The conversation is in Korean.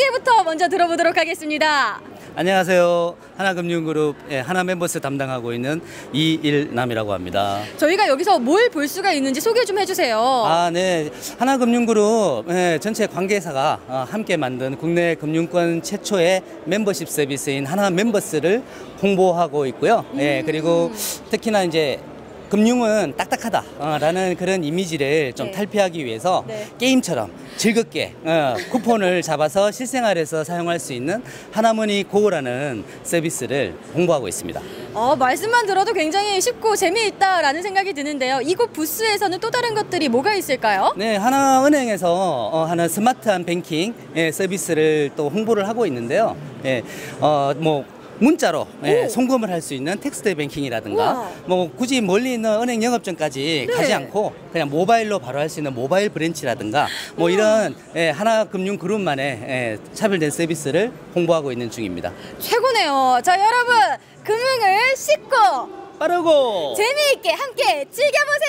인사부터 먼저 들어보도록 하겠습니다. 안녕하세요. 하나금융그룹 예, 하나 멤버스 담당하고 있는 이일남이라고 합니다. 저희가 여기서 뭘 볼 수가 있는지 소개 좀 해주세요. 아, 네. 하나금융그룹 예, 전체 관계사가 어, 함께 만든 국내 금융권 최초의 멤버십 서비스인 하나 멤버스를 홍보하고 있고요. 예, 그리고 특히나 이제 금융은 딱딱하다라는 그런 이미지를 좀 네. 탈피하기 위해서 네. 게임처럼 즐겁게 어, 쿠폰을 잡아서 실생활에서 사용할 수 있는 하나머니 GO라는 서비스를 홍보하고 있습니다. 어, 말씀만 들어도 굉장히 쉽고 재미있다라는 생각이 드는데요. 이곳 부스에서는 또 다른 것들이 뭐가 있을까요? 네, 하나은행에서 어, 하나 스마트한 뱅킹 예, 서비스를 또 홍보를 하고 있는데요. 예, 어, 뭐 문자로 예, 오. 송금을 할 수 있는 text banking이라든가 우와. 뭐 굳이 멀리 있는 은행 영업점까지 네. 가지 않고 그냥 모바일로 바로 할 수 있는 모바일 branch라든가 뭐 이런 예, 하나금융그룹만의 예, 차별된 서비스를 홍보하고 있는 중입니다. 최고네요. 자, 여러분, 금융을 쉽고 빠르고 재미있게 함께 즐겨보세요.